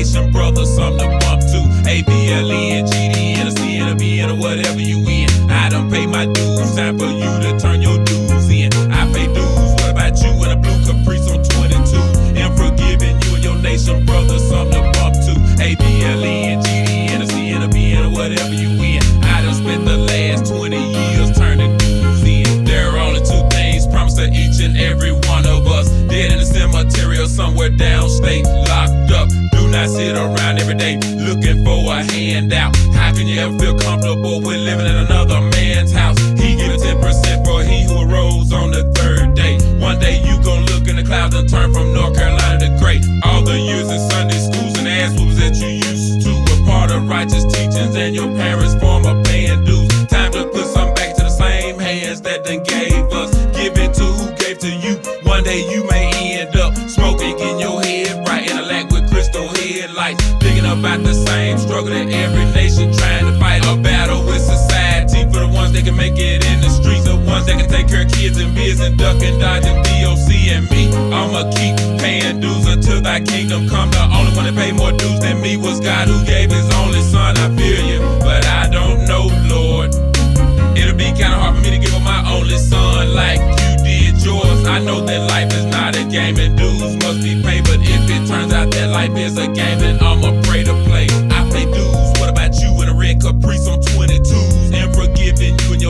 nation, I'm the bump to. A looking for a handout. How can you ever feel comfortable with living in another man's house? He giving 10% for he who arose on the third day. One day you gon' look in the clouds and turn from North Carolina to great. All the years in Sunday schools and ass whoops that you used to were part of righteous teachings and your parents' form of paying dues. Time to put some back to the same hands that done make it in the streets. The ones that can take care of kids and biz and duck and dodge and DOC and me. I'ma keep paying dues until thy kingdom come. The only one that paid more dues than me was God who gave his only son. I feel you, but I don't know, Lord. It'll be kinda hard for me to give up my only son like you did yours. I know that life is not a game and dues must be paid, but if it turns out that life is a game,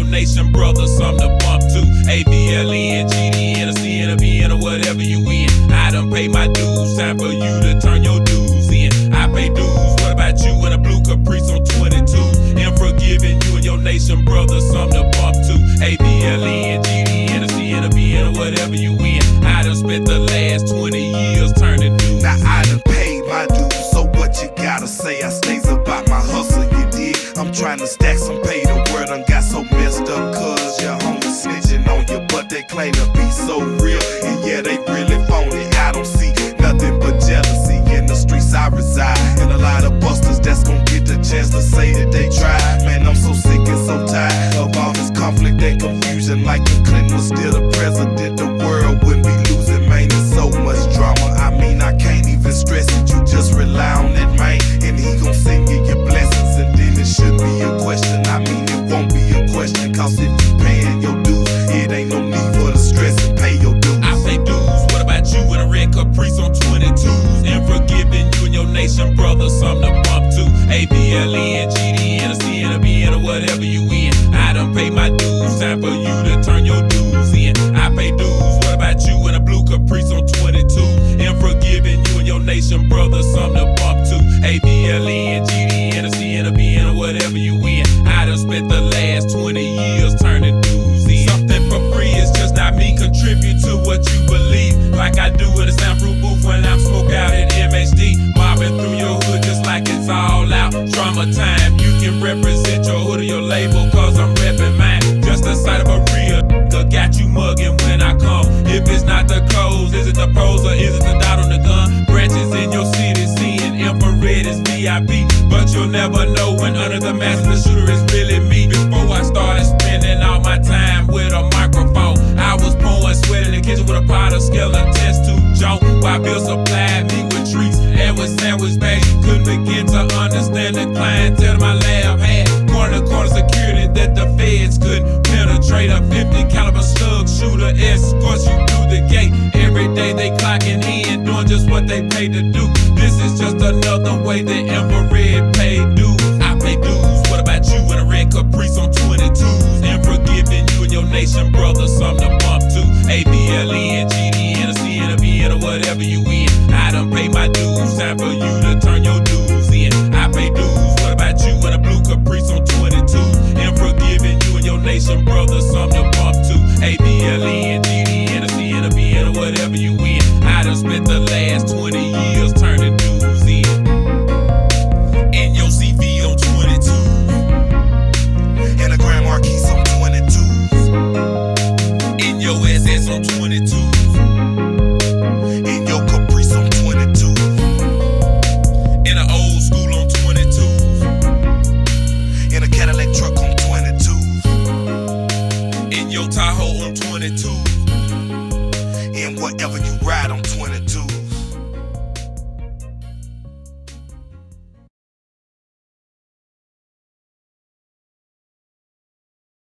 your nation, brother, something to bump to. A B L E N G D N a C N a B N or whatever you in. I done pay my dues. Time for you to turn your dues in. I pay dues. What about you in a blue caprice on 22? And forgiving you and your nation, brother, something to bump to. A B L E N G D N a C N a B N or whatever you in. I done spent the last 20 years turning dues. Now I done paid my dues, so what you gotta say? I stays about my hustle, you dig? I'm trying to stack claim to be so real. And yeah, they really phony. I don't see nothing but jealousy in the streets I reside. And a lot of busters that's gonna get the chance to say that they tried. Man, I'm so sick and so tired of all this conflict and confusion. Like if whatever you in. I done pay my dues. Time for you to turn your dues in. I pay dues. What about you in a blue caprice on 22? And forgiving you and your nation, brother, something to bump to. A B L E N G D N a C N a B N or whatever you in. I done spent the last 20 years turning dues in. Something for free is just not me. Contribute to what you believe. Like I do in a soundproof booth when I'm smoke out at But you'll never know when under the mask the shooter is really me. Before I started spending all my time with a microphone, I was pouring sweat in the kitchen with a pot of skeletons to joke. While Bill supplied me with treats and with sandwich bags, couldn't begin to understand the clientele my lab had. Corner to corner security that the feds couldn't penetrate. A 50 caliber slug shooter escorts you through the gate. Every day they clocking in, doing just what they paid to do. Another way the infrared paid ride on 22.